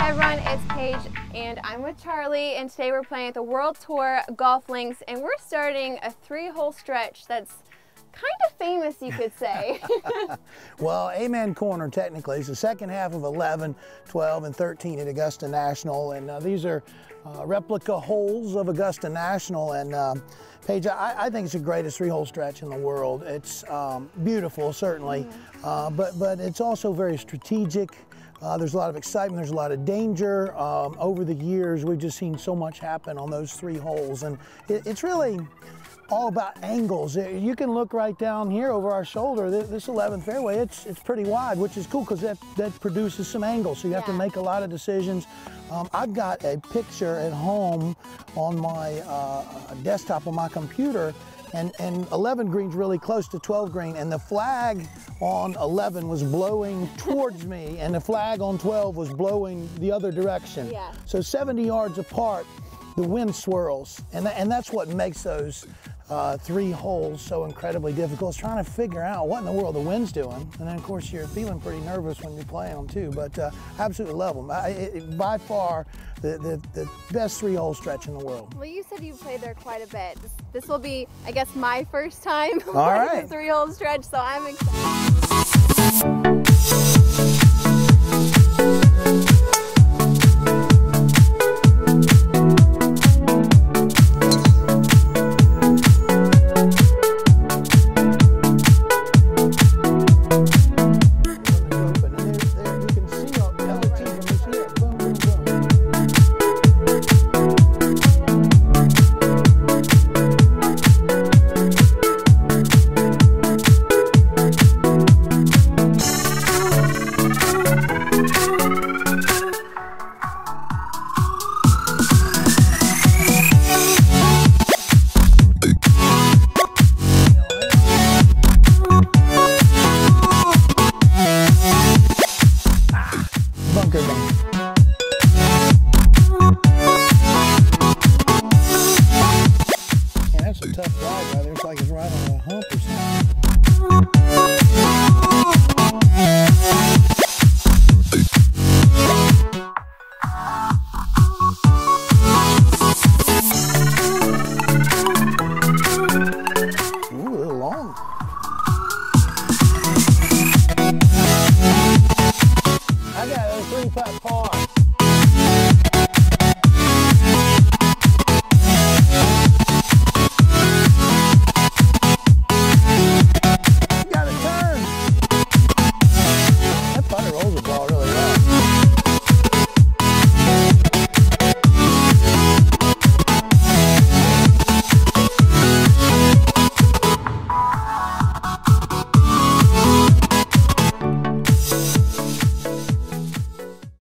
Everyone, it's Paige and I'm with Charlie and today we're playing at the World Tour Golf Links and we're starting a three hole stretch that's kind of famous you could say. well, Amen Corner technically is the second half of 11, 12 and 13 at Augusta National and uh, these are uh, replica holes of Augusta National and um, Paige, I, I, think it's the greatest three-hole stretch in the world. It's um, beautiful, certainly, mm. uh, but but it's also very strategic. Uh, there's a lot of excitement, there's a lot of danger. Um, over the years, we've just seen so much happen on those three holes, and it, it's really all about angles. Uh, you can look right down here over our shoulder. This 11th fairway, it's it's pretty wide, which is cool because that, that produces some angles. So you have yeah. to make a lot of decisions. Um, I've got a picture at home on my uh, desktop on my computer and, and 11 green's really close to 12 green and the flag on 11 was blowing towards me and the flag on 12 was blowing the other direction. Yeah. So 70 yards apart, the wind swirls and, and that's what makes those uh, three holes so incredibly difficult. It's trying to figure out what in the world the wind's doing. And then of course you're feeling pretty nervous when you're playing them too, but uh, absolutely love them. I, it, by far the, the, the, best three hole stretch in the world. Well, you said you played there quite a bit. This, this will be, I guess, my first time All right. the three hole stretch, so I'm excited. từ mình playing three-putt.